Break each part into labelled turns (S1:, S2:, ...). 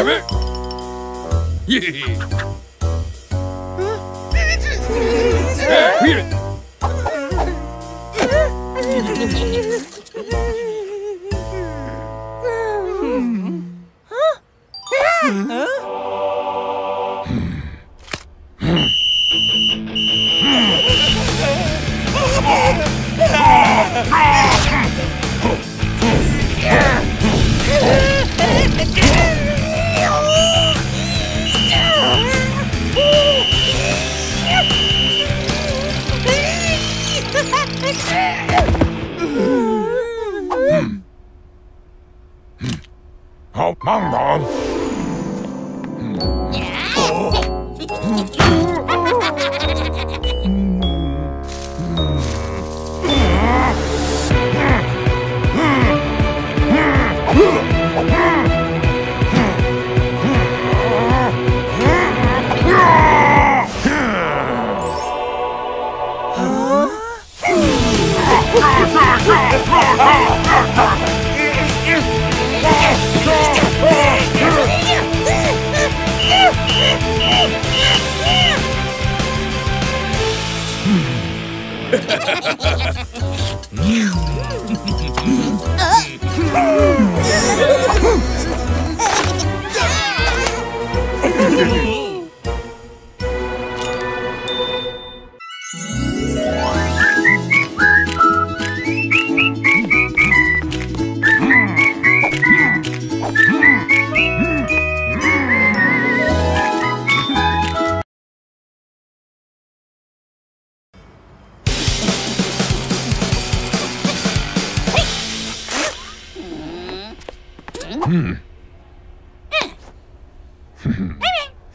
S1: Yeah! Oh, mom, mom. Yeah. Oh.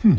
S1: Hmm.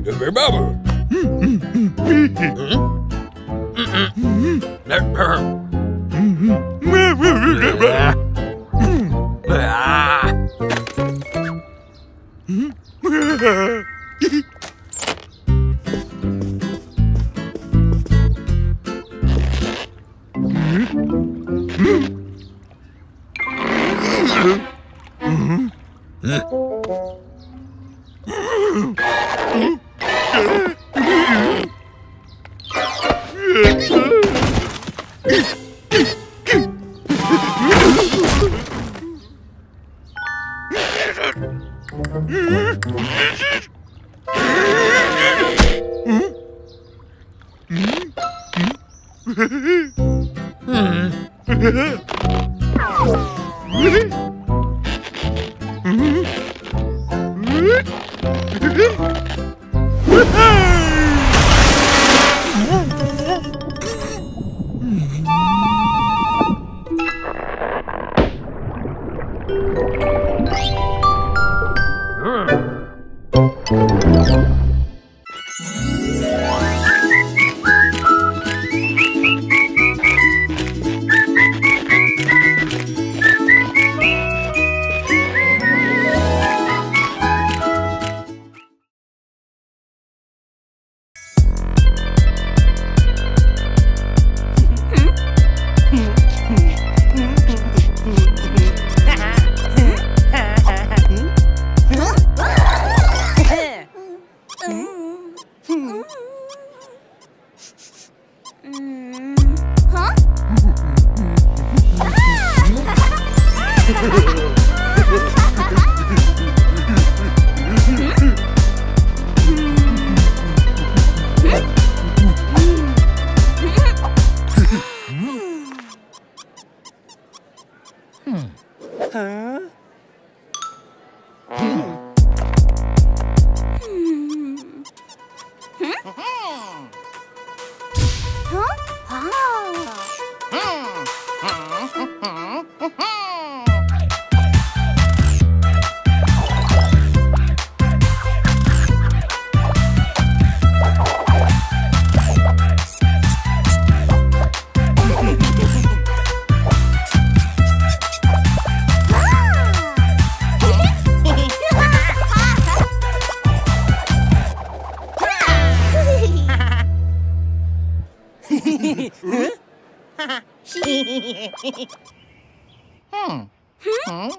S1: remember. Mm-hmm. Mm-hmm. mm-hmm. mm-hmm. hmm. Hmm? hmm?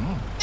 S1: Mm-hmm.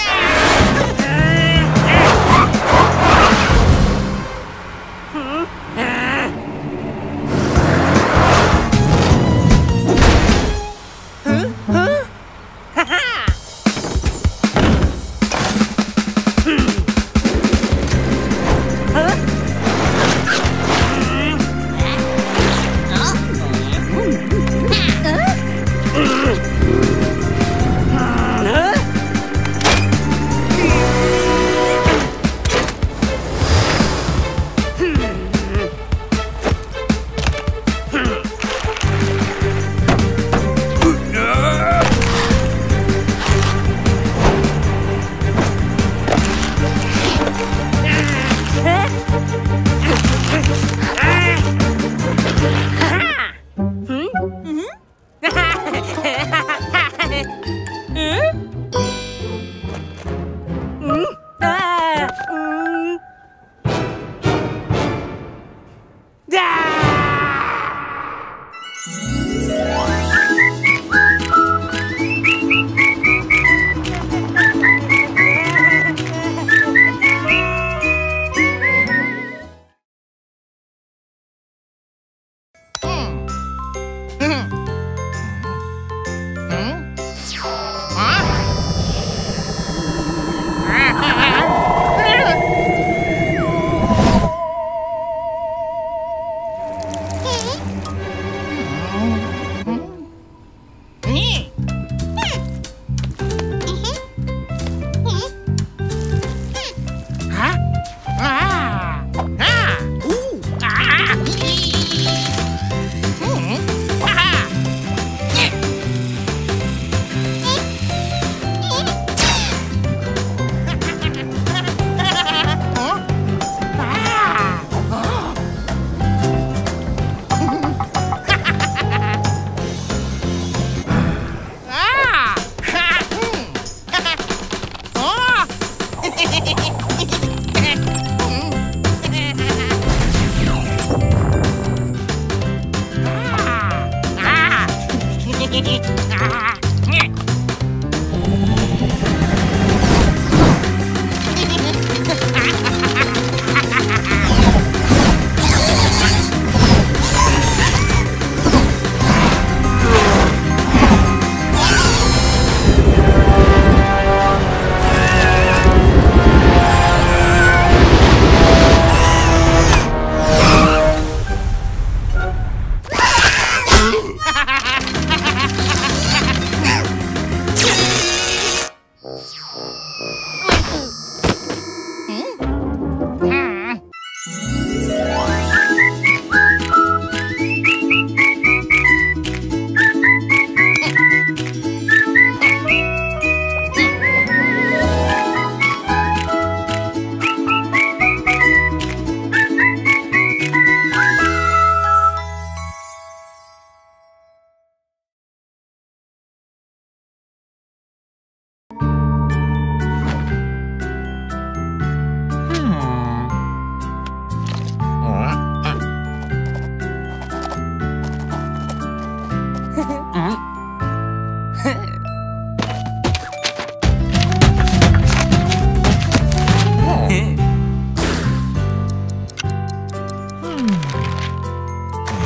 S1: 으,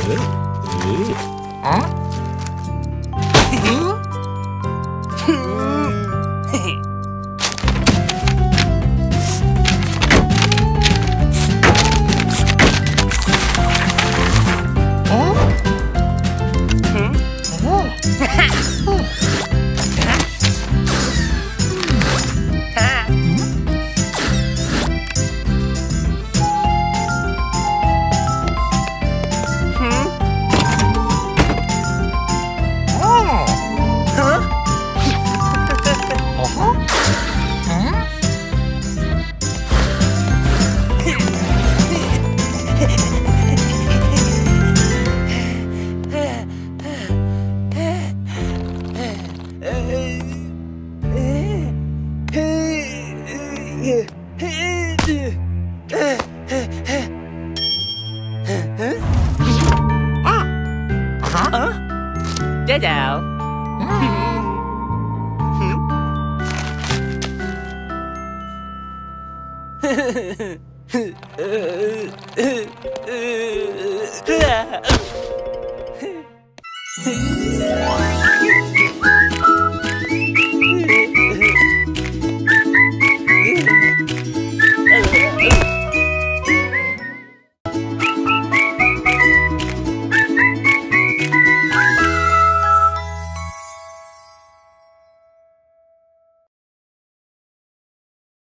S1: 으, Ah!